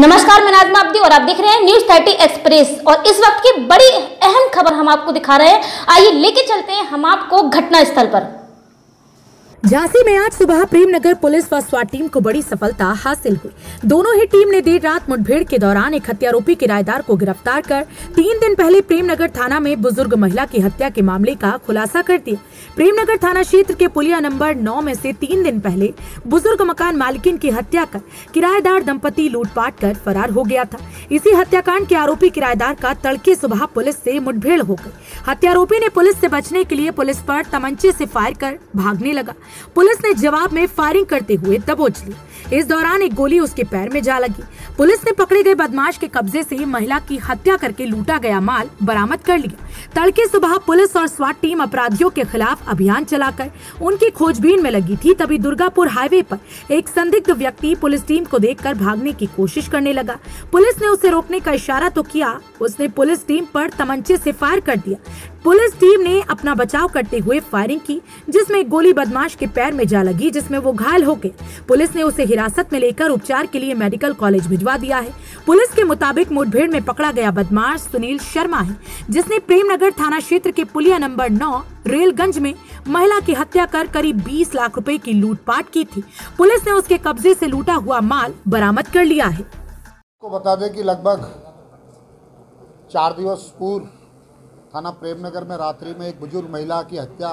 नमस्कार, मैं नाजमा अब्दी और आप देख रहे हैं न्यूज़ थर्टी एक्सप्रेस और इस वक्त की बड़ी अहम खबर हम आपको दिखा रहे हैं। आइए लेके चलते हैं हम आपको घटना स्थल पर। झांसी में आज सुबह प्रेमनगर पुलिस व स्वाट टीम को बड़ी सफलता हासिल हुई। दोनों ही टीम ने देर रात मुठभेड़ के दौरान एक हत्यारोपी किराएदार को गिरफ़्तार कर तीन दिन पहले प्रेमनगर थाना में बुज़ुर्ग महिला की हत्या के मामले का खुलासा कर दिया। प्रेमनगर थाना क्षेत्र के पुलिया नंबर नौ में से तीन दिन पहले बुज़ुर्ग मकान मालिकिन की हत्या कर किराएदार दंपति लूटपाट कर फरार हो गया था। इसी हत्याकांड के आरोपी किराएदार का तड़के सुबह पुलिस से मुठभेड़ हो गई। हत्यारोपी ने पुलिस से बचने के लिए पुलिस पर तमंचे से फायर कर भागने लगा। पुलिस ने जवाब में फायरिंग करते हुए दबोच ली। इस दौरान एक गोली उसके पैर में जा लगी। पुलिस ने पकड़े गए बदमाश के कब्जे से महिला की हत्या करके लूटा गया माल बरामद कर लिया। तड़के सुबह पुलिस और स्वाट टीम अपराधियों के खिलाफ अभियान चलाकर उनकी खोजबीन में लगी थी, तभी दुर्गापुर हाईवे पर एक संदिग्ध व्यक्ति पुलिस टीम को देखकर भागने की कोशिश करने लगा। पुलिस ने उसे रोकने का इशारा तो किया, उसने पुलिस टीम पर तमंचे से फायर कर दिया। पुलिस टीम ने अपना बचाव करते हुए फायरिंग की, जिसमें गोली बदमाश के पैर में जा लगी, जिसमें वो घायल हो गए। पुलिस ने उसे हिरासत में लेकर उपचार के लिए मेडिकल कॉलेज भिजवा दिया है। पुलिस के मुताबिक मुठभेड़ में पकड़ा गया बदमाश सुनील शर्मा है, जिसने प्रेमनगर थाना क्षेत्र के पुलिया नंबर नौ, रेलगंज में महिला की हत्या कर करीब 20 लाख रुपए की लूटपाट की थी। पुलिस ने उसके कब्जे से लूटा हुआ माल बरामद कर लिया है। को बता दें कि लगभग चार दिवस पूर्व थाना प्रेमनगर में रात्रि में एक बुज़ुर्ग महिला की हत्या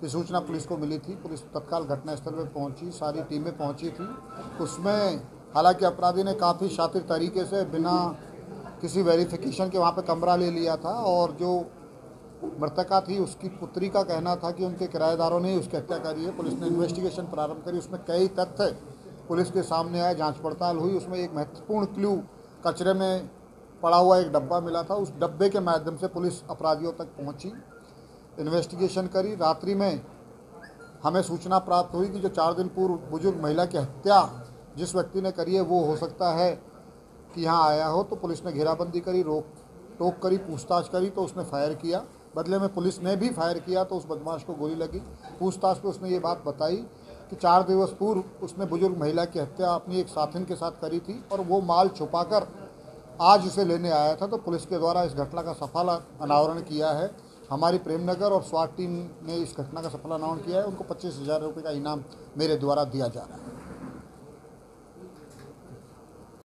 की सूचना पुलिस को मिली थी। पुलिस तत्काल घटनास्थल पर पहुँची, सारी टीमें पहुँची थी। उसमें हालाँकि अपराधी ने काफ़ी शातिर तरीके से बिना किसी वेरिफिकेशन के वहाँ पे कमरा ले लिया था और जो मृतका थी, उसकी पुत्री का कहना था कि उनके किराएदारों ने उसकी हत्या करी है। पुलिस ने इन्वेस्टिगेशन प्रारंभ करी। उसमें कई तथ्य पुलिस के सामने आए। जाँच पड़ताल हुई। उसमें एक महत्वपूर्ण क्लू कचरे में पड़ा हुआ एक डब्बा मिला था। उस डब्बे के माध्यम से पुलिस अपराधियों तक पहुँची इन्वेस्टिगेशन करी। रात्रि में हमें सूचना प्राप्त हुई कि जो चार दिन पूर्व बुज़ुर्ग महिला की हत्या जिस व्यक्ति ने करी है, वो हो सकता है कि यहाँ आया हो। तो पुलिस ने घेराबंदी करी, रोक, टोक करी, पूछताछ करी तो उसने फायर किया। बदले में पुलिस ने भी फायर किया तो उस बदमाश को गोली लगी। पूछताछ में उसने ये बात बताई कि चार दिवस पूर्व उसने बुज़ुर्ग महिला की हत्या अपनी एक साथिन के साथ करी थी और वो माल छुपाकर आज इसे लेने आया था तो पुलिस के द्वारा इस घटना का सफल अनावरण किया है। हमारी प्रेमनगर और स्वाट टीम ने इस घटना का सफल अनावरण किया है। उनको पच्चीस हज़ार रुपये का इनाम मेरे द्वारा दिया जा रहा है।